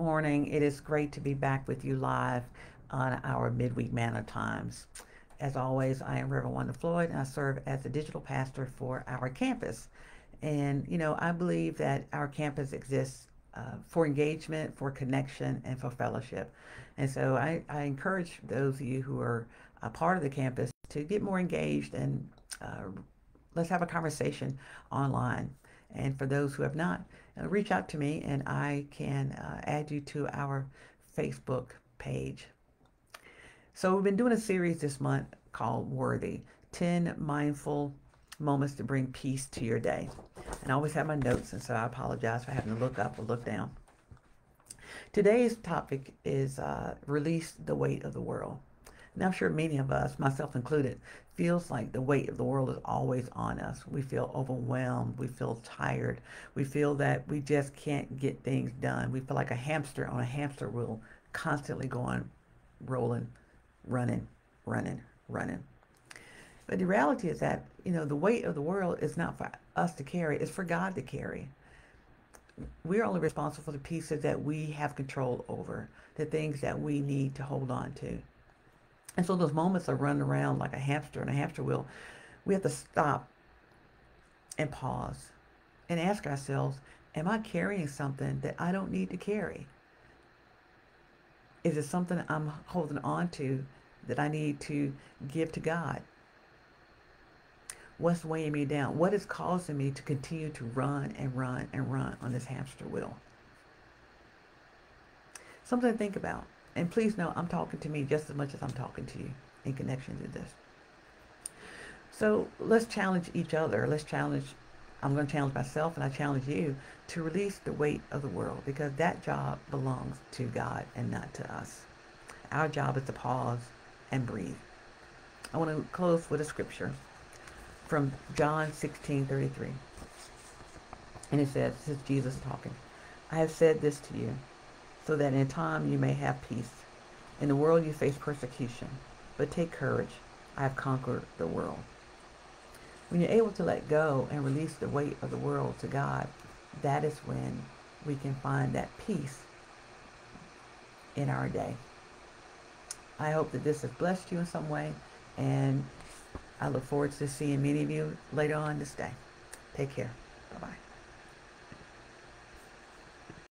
morning. It is great to be back with you live on our midweek manna times. As always, I am Reverend Wanda Floyd, and I serve as the digital pastor for our campus. And, you know, I believe that our campus exists uh, for engagement, for connection, and for fellowship. And so I, I, encourage those of you who are a part of the campus to get more engaged and uh, let's have a conversation online. And for those who have not, uh, reach out to me and I can uh, add you to our Facebook page. So we've been doing a series this month called Worthy 10 Mindful Moments to Bring Peace to Your Day. And I always have my notes, and so I apologize for having to look up or look down. Today's topic is uh, Release the Weight of the World. And I'm sure many of us, myself included, feels like the weight of the world is always on us. We feel overwhelmed. We feel tired. We feel that we just can't get things done. We feel like a hamster on a hamster wheel, constantly going, rolling, running, running, running. But the reality is that, you know, the weight of the world is not for us to carry, it's for God to carry. We're only responsible for the pieces that we have control over, the things that we need to hold on to. And so those moments of running around like a hamster in a hamster wheel, we have to stop and pause and ask ourselves, am I carrying something that I don't need to carry? Is it something I'm holding on to that I need to give to God? What's weighing me down? What is causing me to continue to run and run and run on this hamster wheel? Something to think about. And please know I'm talking to me just as much as I'm talking to you in connection to this. So let's challenge each other. Let's challenge, I'm going to challenge myself and I challenge you to release the weight of the world because that job belongs to God and not to us. Our job is to pause and breathe. I want to close with a scripture from John 16 33. And it says, this is Jesus talking. I have said this to you so that in time you may have peace. In the world you face persecution, but take courage. I have conquered the world. When you're able to let go and release the weight of the world to God, that is when we can find that peace in our day. I hope that this has blessed you in some way, and I look forward to seeing many of you later on this day. Take care. Bye-bye.